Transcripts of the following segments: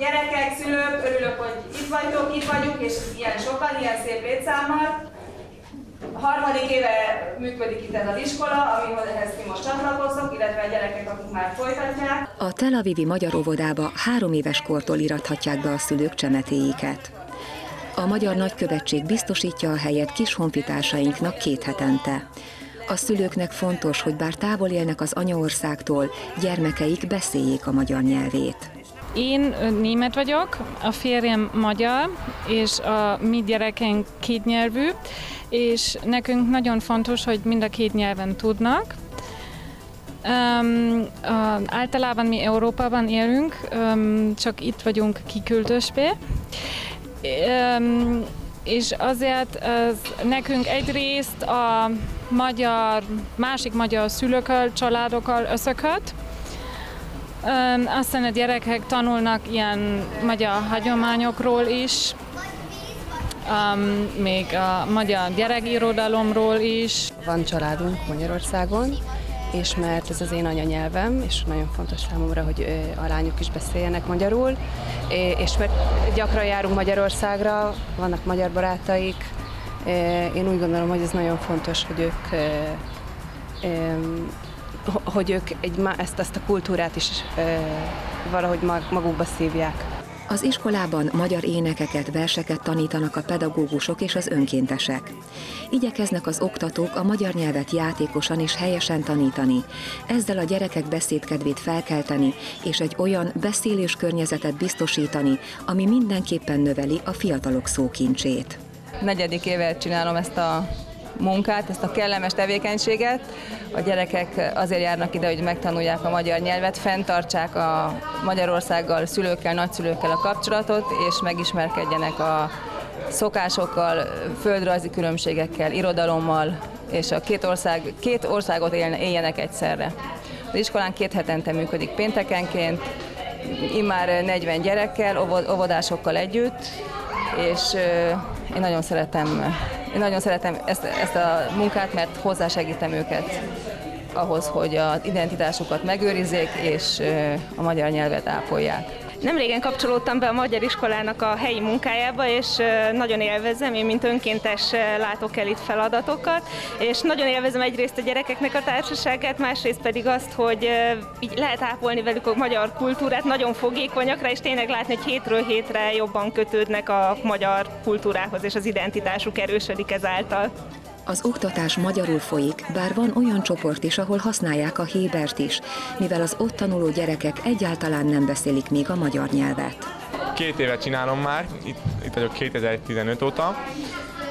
Gyerekek, szülők, örülök, hogy itt vagytok, itt vagyunk, és ilyen sokan, ilyen szép létszámmal. A harmadik éve működik itt ez az iskola, amihez mi most csatlakozunk, illetve a gyerekek, akik már folytatják. A Tel Avivi magyar óvodába három éves kortól irathatják be a szülők csemetéiket. A Magyar Nagykövetség biztosítja a helyet kis honfitársainknak két hetente. A szülőknek fontos, hogy bár távol élnek az anyaországtól, gyermekeik beszéljék a magyar nyelvét. Én német vagyok, a férjem magyar, és a mi gyerekeink kétnyelvű, és nekünk nagyon fontos, hogy mind a két nyelven tudnak. Um, uh, általában mi Európában élünk, um, csak itt vagyunk kiküldösbe. Um, és azért ez nekünk egyrészt a magyar, másik magyar szülőkkel, családokkal összeköt, aztán a gyerekek tanulnak ilyen magyar hagyományokról is, um, még a magyar gyerekirodalomról is. Van családunk Magyarországon, és mert ez az én anyanyelvem, és nagyon fontos számomra, hogy a lányok is beszéljenek magyarul, és mert gyakran járunk Magyarországra, vannak magyar barátaik, én úgy gondolom, hogy ez nagyon fontos, hogy ők hogy ők egy, ezt, ezt a kultúrát is valahogy magukba szívják. Az iskolában magyar énekeket, verseket tanítanak a pedagógusok és az önkéntesek. Igyekeznek az oktatók a magyar nyelvet játékosan és helyesen tanítani, ezzel a gyerekek beszédkedvét felkelteni, és egy olyan beszélés környezetet biztosítani, ami mindenképpen növeli a fiatalok szókincsét. Negyedik évet csinálom ezt a munkát, ezt a kellemes tevékenységet. A gyerekek azért járnak ide, hogy megtanulják a magyar nyelvet, fenntartsák a Magyarországgal, szülőkkel, nagyszülőkkel a kapcsolatot, és megismerkedjenek a szokásokkal, földrajzi különbségekkel, irodalommal, és a két, ország, két országot éljenek egyszerre. Az iskolán két hetente működik péntekenként, immár 40 gyerekkel, óvodásokkal együtt, és én nagyon szeretem én nagyon szeretem ezt, ezt a munkát, mert hozzásegítem őket ahhoz, hogy az identitásukat megőrizzék és a magyar nyelvet ápolják. Nem régen kapcsolódtam be a magyar iskolának a helyi munkájába, és nagyon élvezem, én mint önkéntes látok el itt feladatokat, és nagyon élvezem egyrészt a gyerekeknek a társaságát, másrészt pedig azt, hogy így lehet ápolni velük a magyar kultúrát, nagyon fogékonyak rá, és tényleg látni, hogy hétről hétre jobban kötődnek a magyar kultúrához, és az identitásuk erősödik ezáltal. Az oktatás magyarul folyik, bár van olyan csoport is, ahol használják a Hébert is, mivel az ott tanuló gyerekek egyáltalán nem beszélik még a magyar nyelvet. Két évet csinálom már, itt, itt vagyok 2015 óta,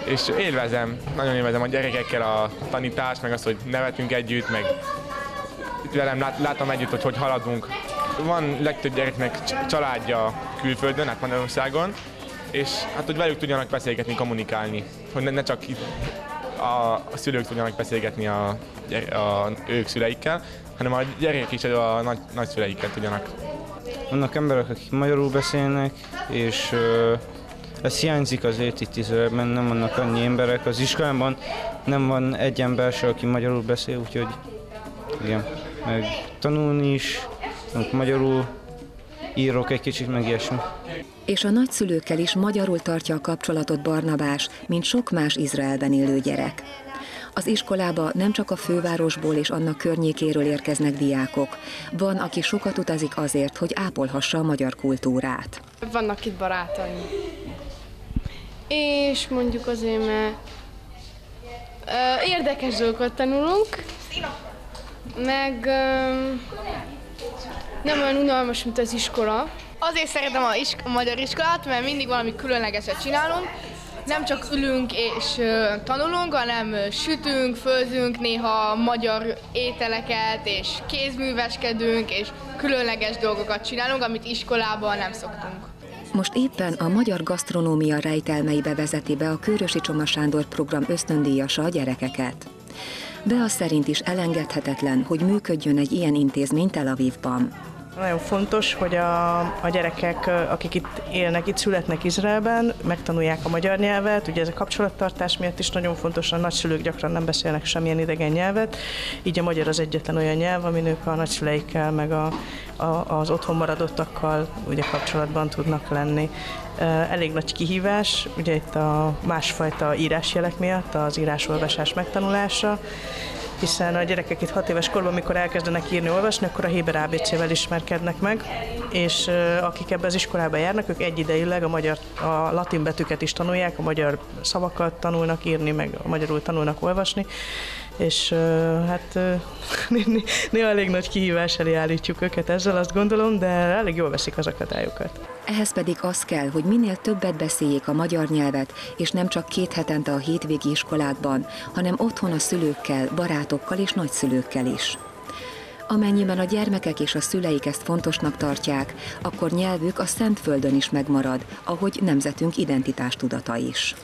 és élvezem, nagyon élvezem a gyerekekkel a tanítást, meg azt, hogy nevetünk együtt, meg velem lát, látom együtt, hogy hogy haladunk. Van legtöbb gyereknek családja külföldön, hát Magyarországon, és hát hogy velük tudjanak beszélgetni, kommunikálni, hogy ne, ne csak itt a, a szülők tudjanak beszélgetni a, a ők szüleikkel, hanem a gyerekek is a nagy, nagyszüleikkel tudjanak. Vannak emberek, akik magyarul beszélnek, és ez hiányzik azért itt nem vannak annyi emberek. Az iskolában nem van egy ember se, aki magyarul beszél, úgyhogy igen, meg tanulni is, magyarul írok egy kicsit, meg ilyesmi. És a nagyszülőkkel is magyarul tartja a kapcsolatot Barnabás, mint sok más Izraelben élő gyerek. Az iskolába nem csak a fővárosból és annak környékéről érkeznek diákok. Van, aki sokat utazik azért, hogy ápolhassa a magyar kultúrát. Vannak itt barátaim. És mondjuk azért, mert érdekes dolgokat tanulunk, meg nem olyan unalmas, mint az iskola. Azért szeretem a, isk- a magyar iskolát, mert mindig valami különlegeset csinálunk. Nem csak ülünk és uh, tanulunk, hanem uh, sütünk, főzünk néha magyar ételeket, és kézműveskedünk, és különleges dolgokat csinálunk, amit iskolában nem szoktunk. Most éppen a magyar gasztronómia rejtelmeibe vezeti be a Körösi Csoma Sándor program ösztöndíjasa a gyerekeket. Be az szerint is elengedhetetlen, hogy működjön egy ilyen intézmény Tel Avivban. Nagyon fontos, hogy a, a gyerekek, akik itt élnek, itt születnek Izraelben, megtanulják a magyar nyelvet. Ugye ez a kapcsolattartás miatt is nagyon fontos, a nagyszülők gyakran nem beszélnek semmilyen idegen nyelvet, így a magyar az egyetlen olyan nyelv, amin ők a nagyszüleikkel, meg a, a, az otthon maradottakkal ugye kapcsolatban tudnak lenni. Elég nagy kihívás, ugye itt a másfajta írásjelek miatt, az írásolvasás megtanulása, hiszen a gyerekek itt hat éves korban, amikor elkezdenek írni, olvasni, akkor a Héber ABC-vel ismerkednek meg, és akik ebbe az iskolába járnak, ők egyidejűleg a magyar, a latin betűket is tanulják, a magyar szavakat tanulnak írni, meg a magyarul tanulnak olvasni, és hát néha elég nagy kihívás elé állítjuk őket ezzel, azt gondolom, de elég jól veszik az akadályokat. Ehhez pedig az kell, hogy minél többet beszéljék a magyar nyelvet, és nem csak két hetente a hétvégi iskolákban, hanem otthon a szülőkkel, barátokkal és nagyszülőkkel is. Amennyiben a gyermekek és a szüleik ezt fontosnak tartják, akkor nyelvük a Szentföldön is megmarad, ahogy nemzetünk identitástudata is.